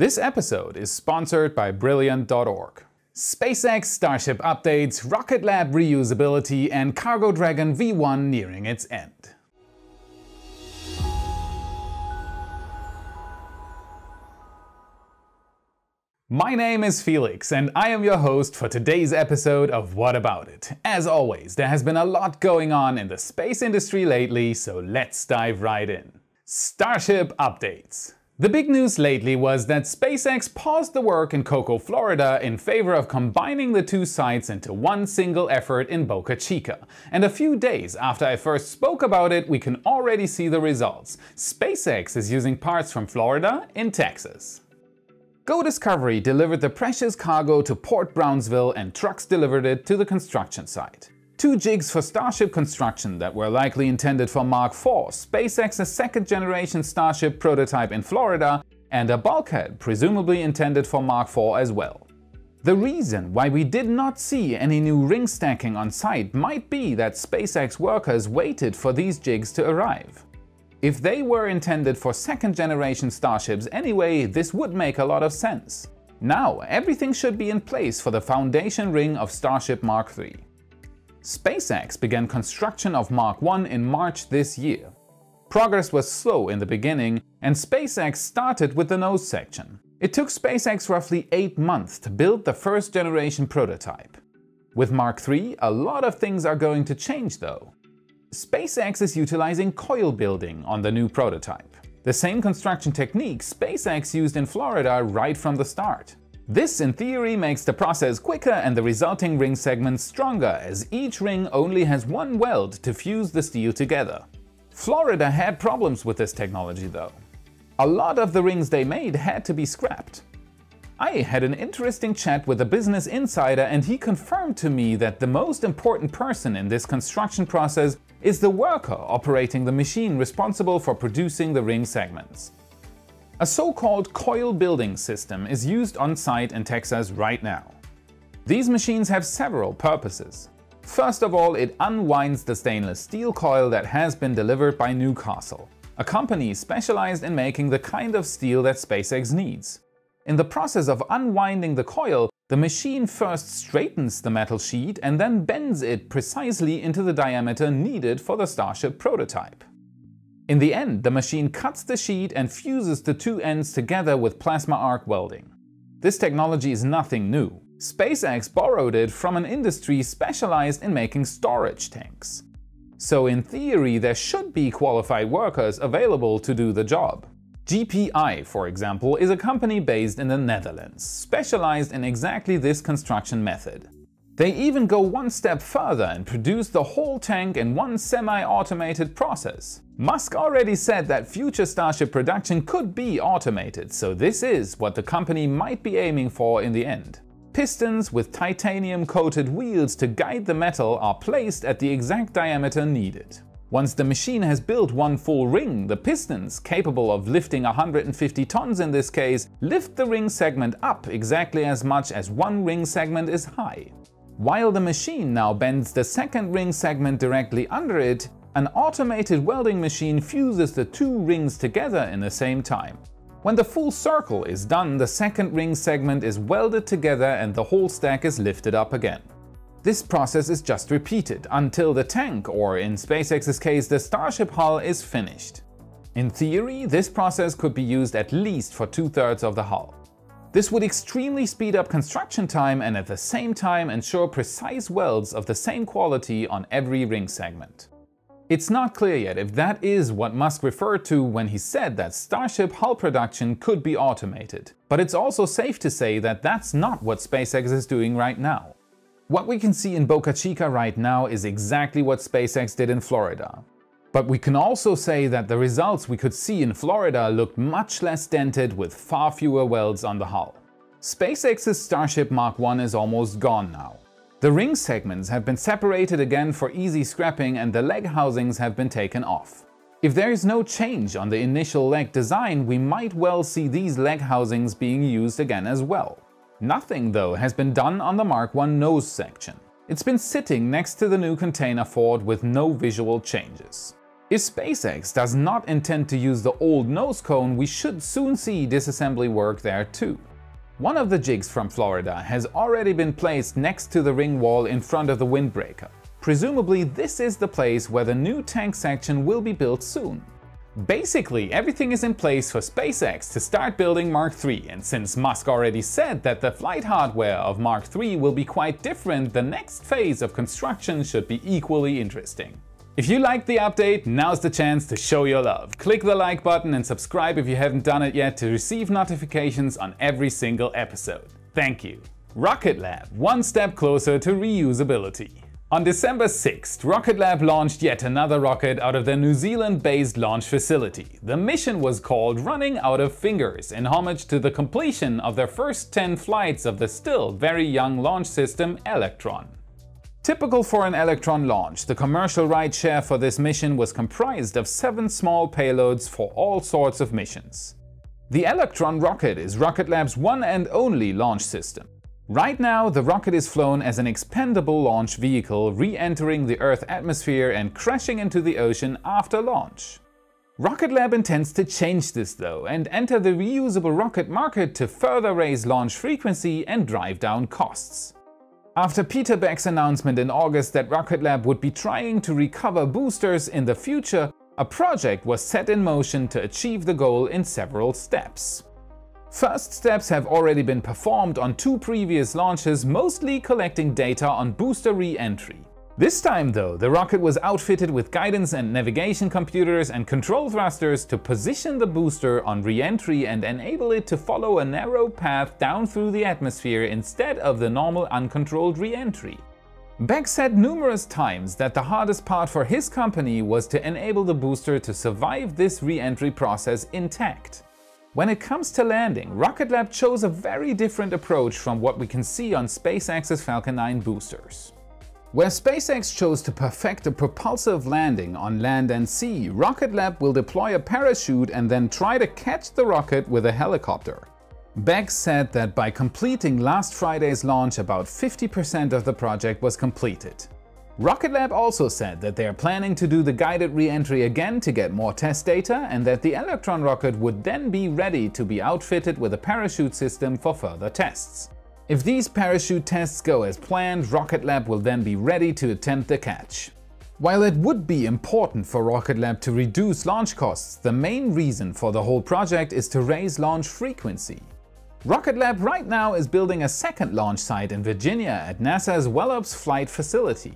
This episode is sponsored by Brilliant.org. SpaceX Starship updates, Rocket Lab reusability, and Cargo Dragon V1 nearing its end. My name is Felix, and I am your host for today's episode of What About It. As always, there has been a lot going on in the space industry lately, so let's dive right in. Starship updates. The big news lately was that SpaceX paused the work in Cocoa, Florida in favor of combining the two sites into one single effort in Boca Chica. And a few days after I first spoke about it, we can already see the results. SpaceX is using parts from Florida in Texas. Go Discovery delivered the precious cargo to Port Brownsville and trucks delivered it to the construction site. Two jigs for Starship construction that were likely intended for Mark IV, SpaceX's second generation Starship prototype in Florida, and a bulkhead presumably intended for Mark IV as well. The reason why we did not see any new ring stacking on site might be that SpaceX workers waited for these jigs to arrive. If they were intended for second generation starships anyway, this would make a lot of sense. Now, everything should be in place for the foundation ring of Starship Mark III. SpaceX began construction of Mark 1 in March this year. Progress was slow in the beginning, and SpaceX started with the nose section. It took SpaceX roughly 8 months to build the first generation prototype. With Mark 3, a lot of things are going to change though. SpaceX is utilizing coil building on the new prototype. The same construction technique SpaceX used in Florida right from the start. This in theory makes the process quicker and the resulting ring segments stronger as each ring only has one weld to fuse the steel together. Florida had problems with this technology though. A lot of the rings they made had to be scrapped. I had an interesting chat with a business insider and he confirmed to me that the most important person in this construction process is the worker operating the machine responsible for producing the ring segments. A so-called coil building system is used on site in Texas right now. These machines have several purposes. First of all, it unwinds the stainless steel coil that has been delivered by Newcastle, a company specialized in making the kind of steel that SpaceX needs. In the process of unwinding the coil, the machine first straightens the metal sheet and then bends it precisely into the diameter needed for the Starship prototype. In the end, the machine cuts the sheet and fuses the two ends together with plasma arc welding. This technology is nothing new. SpaceX borrowed it from an industry specialized in making storage tanks. So in theory, there should be qualified workers available to do the job. GPI, for example, is a company based in the Netherlands, specialized in exactly this construction method. They even go one step further and produce the whole tank in one semi-automated process. Musk already said that future Starship production could be automated, so this is what the company might be aiming for in the end. Pistons with titanium-coated wheels to guide the metal are placed at the exact diameter needed. Once the machine has built one full ring, the pistons, capable of lifting 150 tons in this case, lift the ring segment up exactly as much as one ring segment is high. While the machine now bends the second ring segment directly under it, an automated welding machine fuses the two rings together in the same time. When the full circle is done, the second ring segment is welded together and the whole stack is lifted up again. This process is just repeated until the tank, or in SpaceX's case the Starship hull, is finished. In theory, this process could be used at least for two-thirds of the hull. This would extremely speed up construction time and at the same time ensure precise welds of the same quality on every ring segment. It's not clear yet if that is what Musk referred to when he said that Starship hull production could be automated. But it's also safe to say that that's not what SpaceX is doing right now. What we can see in Boca Chica right now is exactly what SpaceX did in Florida. But we can also say that the results we could see in Florida looked much less dented with far fewer welds on the hull. SpaceX's Starship Mark 1 is almost gone now. The ring segments have been separated again for easy scrapping and the leg housings have been taken off. If there is no change on the initial leg design, we might well see these leg housings being used again as well. Nothing, though, has been done on the Mark 1 nose section. It's been sitting next to the new container fort with no visual changes. If SpaceX does not intend to use the old nose cone, we should soon see disassembly work there too. One of the jigs from Florida has already been placed next to the ring wall in front of the windbreaker. Presumably this is the place where the new tank section will be built soon. Basically, everything is in place for SpaceX to start building Mark III, and since Musk already said that the flight hardware of Mark III will be quite different, the next phase of construction should be equally interesting. If you liked the update, now's the chance to show your love. Click the like button and subscribe if you haven't done it yet to receive notifications on every single episode. Thank you. Rocket Lab, one step closer to reusability. On December 6th, Rocket Lab launched yet another rocket out of their New Zealand-based launch facility. The mission was called Running Out of Fingers, in homage to the completion of their first 10 flights of the still very young launch system Electron. Typical for an Electron launch, the commercial ride share for this mission was comprised of seven small payloads for all sorts of missions. The Electron rocket is Rocket Lab's one and only launch system. Right now, the rocket is flown as an expendable launch vehicle, re-entering the Earth atmosphere and crashing into the ocean after launch. Rocket Lab intends to change this though and enter the reusable rocket market to further raise launch frequency and drive down costs. After Peter Beck's announcement in August that Rocket Lab would be trying to recover boosters in the future, a project was set in motion to achieve the goal in several steps. First steps have already been performed on two previous launches, mostly collecting data on booster re-entry. This time though, the rocket was outfitted with guidance and navigation computers and control thrusters to position the booster on re-entry and enable it to follow a narrow path down through the atmosphere instead of the normal uncontrolled re-entry. Beck said numerous times that the hardest part for his company was to enable the booster to survive this re-entry process intact. When it comes to landing, Rocket Lab chose a very different approach from what we can see on SpaceX's Falcon 9 boosters. Where SpaceX chose to perfect a propulsive landing on land and sea, Rocket Lab will deploy a parachute and then try to catch the rocket with a helicopter. Beck said that by completing last Friday's launch, about 50% of the project was completed. Rocket Lab also said that they are planning to do the guided re-entry again to get more test data and that the Electron rocket would then be ready to be outfitted with a parachute system for further tests. If these parachute tests go as planned, Rocket Lab will then be ready to attempt the catch. While it would be important for Rocket Lab to reduce launch costs, the main reason for the whole project is to raise launch frequency. Rocket Lab right now is building a second launch site in Virginia at NASA's Wallops Flight Facility.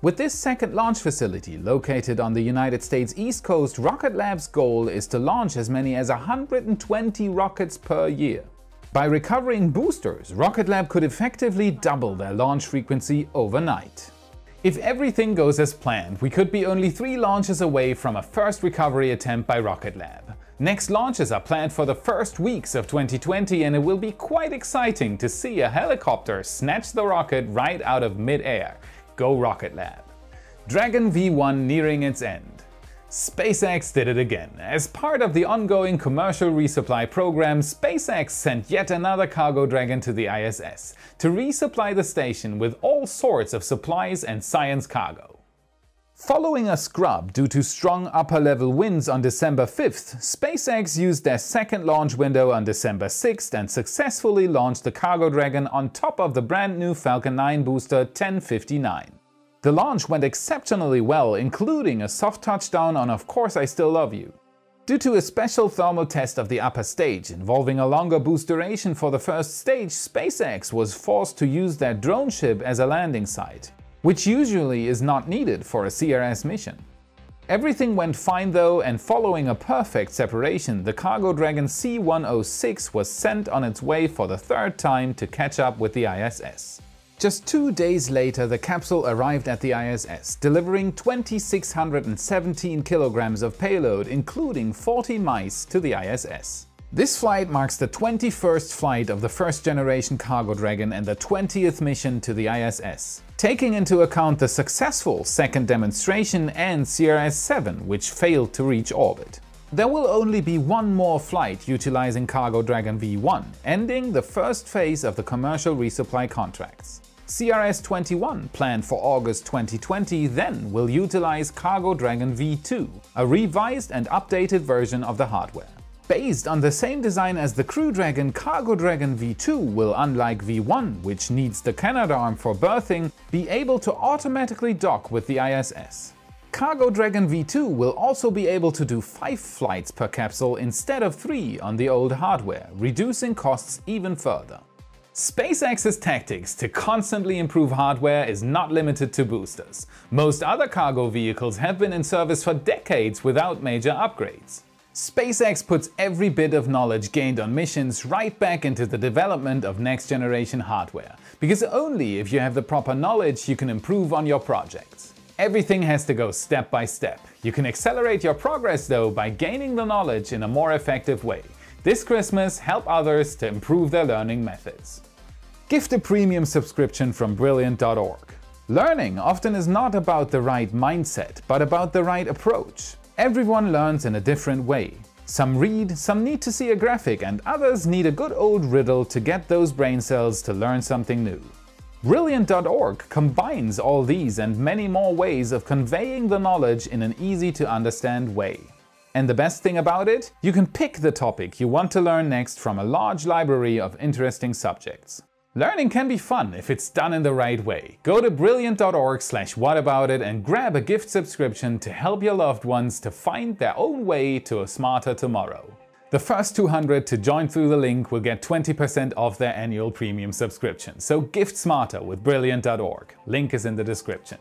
With this second launch facility located on the United States East Coast, Rocket Lab's goal is to launch as many as 120 rockets per year. By recovering boosters, Rocket Lab could effectively double their launch frequency overnight. If everything goes as planned, we could be only three launches away from a first recovery attempt by Rocket Lab. Next launches are planned for the first weeks of 2020 and it will be quite exciting to see a helicopter snatch the rocket right out of mid-air. Go Rocket Lab! Dragon V1 nearing its end. SpaceX did it again. As part of the ongoing commercial resupply program, SpaceX sent yet another cargo dragon to the ISS to resupply the station with all sorts of supplies and science cargo. Following a scrub due to strong upper-level winds on December 5th, SpaceX used their second launch window on December 6th and successfully launched the Cargo Dragon on top of the brand new Falcon 9 booster 1059. The launch went exceptionally well, including a soft touchdown on Of Course I Still Love You. Due to a special thermal test of the upper stage involving a longer boost duration for the first stage, SpaceX was forced to use their drone ship as a landing site, which usually is not needed for a CRS mission. Everything went fine though, and following a perfect separation, the Cargo Dragon C-106 was sent on its way for the third time to catch up with the ISS. Just two days later, the capsule arrived at the ISS, delivering 2,617 kilograms of payload, including 40 mice, to the ISS. This flight marks the 21st flight of the first generation Cargo Dragon and the 20th mission to the ISS, taking into account the successful second demonstration and CRS-7, which failed to reach orbit. There will only be one more flight utilizing Cargo Dragon V1, ending the first phase of the commercial resupply contracts. CRS-21, planned for August 2020, then will utilize Cargo Dragon V2, a revised and updated version of the hardware. Based on the same design as the Crew Dragon, Cargo Dragon V2 will, unlike V1, which needs the Canadarm for berthing, be able to automatically dock with the ISS. Cargo Dragon V2 will also be able to do 5 flights per capsule instead of 3 on the old hardware, reducing costs even further. SpaceX's tactics to constantly improve hardware is not limited to boosters. Most other cargo vehicles have been in service for decades without major upgrades. SpaceX puts every bit of knowledge gained on missions right back into the development of next generation hardware, because only if you have the proper knowledge you can improve on your projects. Everything has to go step by step. You can accelerate your progress though by gaining the knowledge in a more effective way. This Christmas, help others to improve their learning methods. Gift a premium subscription from Brilliant.org. Learning often is not about the right mindset, but about the right approach. Everyone learns in a different way. Some read, some need to see a graphic, and others need a good old riddle to get those brain cells to learn something new. Brilliant.org combines all these and many more ways of conveying the knowledge in an easy to understand way. And the best thing about it? You can pick the topic you want to learn next from a large library of interesting subjects. Learning can be fun if it's done in the right way. Go to brilliant.org slash whataboutit and grab a gift subscription to help your loved ones to find their own way to a smarter tomorrow. The first 200 to join through the link will get 20% off their annual premium subscription. So gift smarter with brilliant.org. Link is in the description.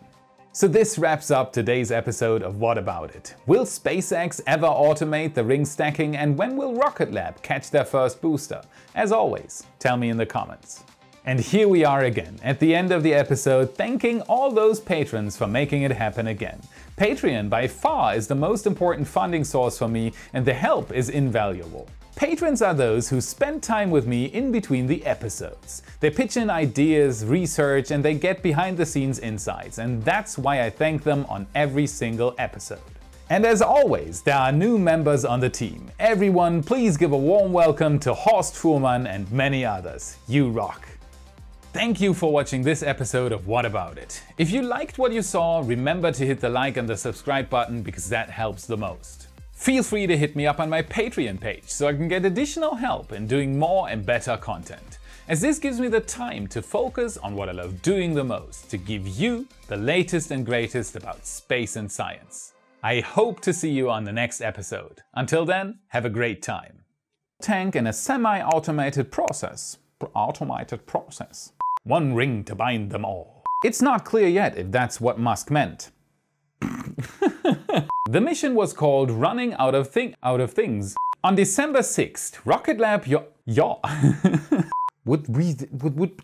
So this wraps up today's episode of What About It? Will SpaceX ever automate the ring stacking and when will Rocket Lab catch their first booster? As always, tell me in the comments. And here we are again, at the end of the episode, thanking all those patrons for making it happen again. Patreon by far is the most important funding source for me and the help is invaluable. Patrons are those who spend time with me in between the episodes. They pitch in ideas, research, and they get behind the scenes insights, and that's why I thank them on every single episode. And as always, there are new members on the team. Everyone, please give a warm welcome to Horst Fuhrmann and many others. You rock! Thank you for watching this episode of What About It. If you liked what you saw, remember to hit the like and the subscribe button because that helps the most. Feel free to hit me up on my Patreon page so I can get additional help in doing more and better content. As this gives me the time to focus on what I love doing the most, to give you the latest and greatest about space and science. I hope to see you on the next episode. Until then, have a great time. Tank in a semi-automated process. Automated process. One ring to bind them all. It's not clear yet if that's what Musk meant. the mission was called Running Out of Thing Out of Things. On December 6th, Rocket Lab yo, yo would we would would